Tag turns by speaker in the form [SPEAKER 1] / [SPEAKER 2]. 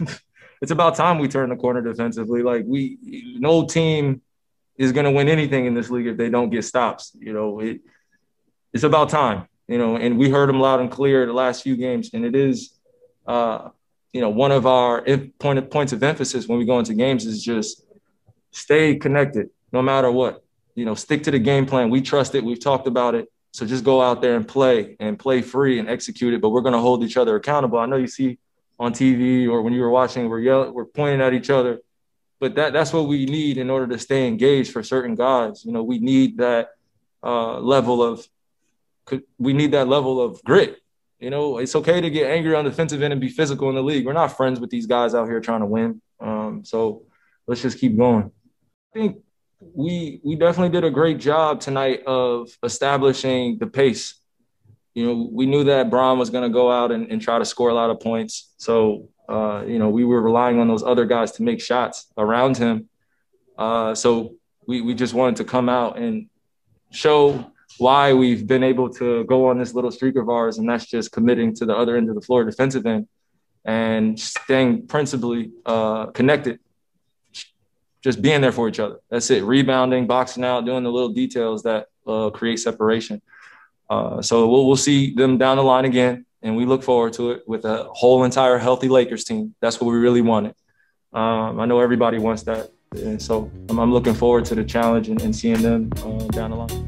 [SPEAKER 1] it's about time we turn the corner defensively. Like we, no team is going to win anything in this league if they don't get stops. You know, it, it's about time. You know, and we heard them loud and clear the last few games, and it is, uh, you know, one of our point of, points of emphasis when we go into games is just stay connected no matter what. You know, stick to the game plan. We trust it. We've talked about it. So just go out there and play and play free and execute it. But we're going to hold each other accountable. I know you see on TV or when you were watching, we're yelling, we're pointing at each other. But that that's what we need in order to stay engaged for certain guys. You know, we need that uh, level of we need that level of grit. You know, it's okay to get angry on the defensive end and be physical in the league. We're not friends with these guys out here trying to win. Um, so let's just keep going. I think we we definitely did a great job tonight of establishing the pace. You know, we knew that Bron was going to go out and, and, try to score a lot of points. So, uh, you know, we were relying on those other guys to make shots around him. Uh, so we, we just wanted to come out and show why we've been able to go on this little streak of ours, and that's just committing to the other end of the floor, defensive end, and staying principally uh, connected just being there for each other. That's it. Rebounding, boxing out, doing the little details that uh, create separation. Uh, so we'll, we'll see them down the line again, and we look forward to it with a whole entire healthy Lakers team. That's what we really wanted. Um, I know everybody wants that, and so I'm, I'm looking forward to the challenge and, and seeing them uh, down the line.